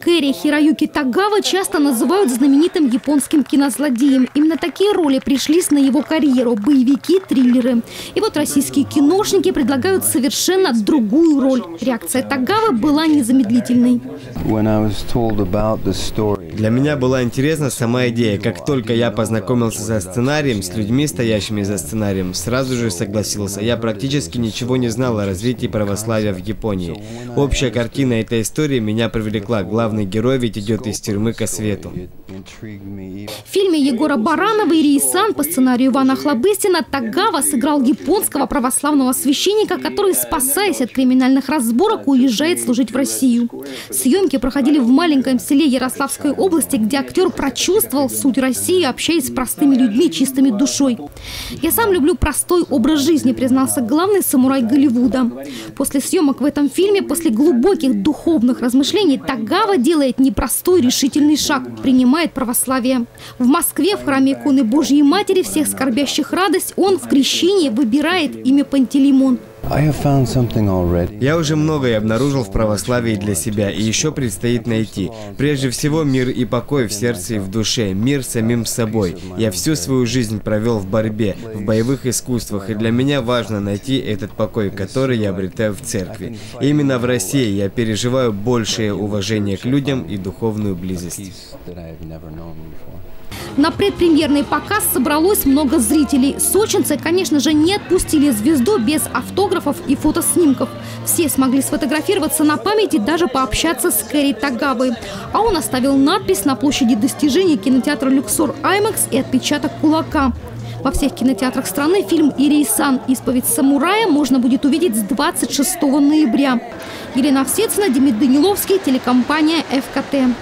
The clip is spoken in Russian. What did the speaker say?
Кэри Хироюки Тагава часто называют знаменитым японским кинозлодеем. Именно такие роли пришлись на его карьеру – боевики, триллеры. И вот российские киношники предлагают совершенно другую роль. Реакция Тагавы была незамедлительной. Для меня была интересна сама идея. Как только я познакомился со сценарием, с людьми, стоящими за сценарием, сразу же согласился. Я практически ничего не знал о развитии православия в Японии. Общая картина этой истории меня привлекла. Главное главный герой ведь идет из тюрьмы ко свету. В фильме Егора Баранова и Рисан по сценарию Ивана Хлобыстина Тагава сыграл японского православного священника, который, спасаясь от криминальных разборок, уезжает служить в Россию. Съемки проходили в маленьком селе Ярославской области, где актер прочувствовал суть России, общаясь с простыми людьми, чистыми душой. «Я сам люблю простой образ жизни», признался главный самурай Голливуда. После съемок в этом фильме, после глубоких духовных размышлений, Тагава делает непростой решительный шаг, принимает православие. В Москве в храме иконы Божьей Матери всех скорбящих радость он в крещении выбирает имя Пантелеймон. Я уже многое обнаружил в православии для себя, и еще предстоит найти. Прежде всего, мир и покой в сердце и в душе, мир самим собой. Я всю свою жизнь провел в борьбе, в боевых искусствах, и для меня важно найти этот покой, который я обретаю в церкви. И именно в России я переживаю большее уважение к людям и духовную близость. На предпремьерный показ собралось много зрителей. Сочинцы, конечно же, не отпустили звезду без автографов и фотоснимков. Все смогли сфотографироваться на память и даже пообщаться с Кэрри Тагавой. А он оставил надпись на площади достижений кинотеатра «Люксор Аймакс» и отпечаток кулака. Во всех кинотеатрах страны фильм «Ирейсан. Исповедь самурая» можно будет увидеть с 26 ноября. Елена Овсецина, Демид Даниловский, телекомпания «ФКТ».